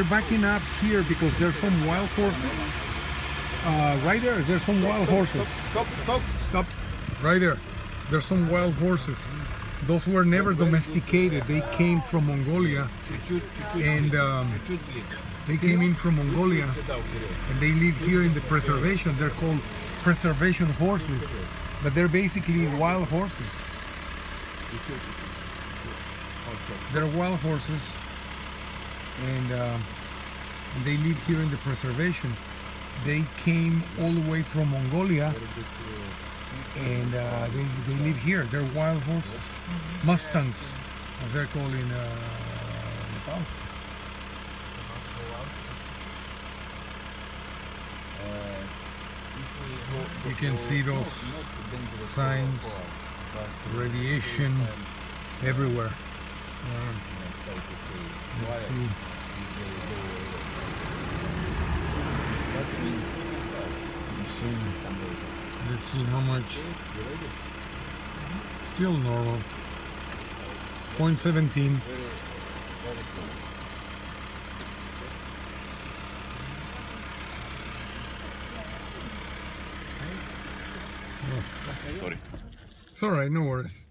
we're backing up here because there's some wild horses. Uh, right there, there's some wild horses. Stop, stop, stop. Right there, there's some wild horses. Those were never domesticated. They came from Mongolia, and um, they came in from Mongolia, and they live here in the preservation. They're called preservation horses, but they're basically wild horses. They're wild horses and, um, and they live here in the preservation. They came all the way from Mongolia, and uh, they, they live here. They're wild horses, mustangs, as they're called in uh, Nepal. If we go- You can see those signs, radiation everywhere. say, Let's see. if they go away. But we- Let's see. Let's see how much. Still normal. 0.17. Oh. Sorry. It's alright, no worries.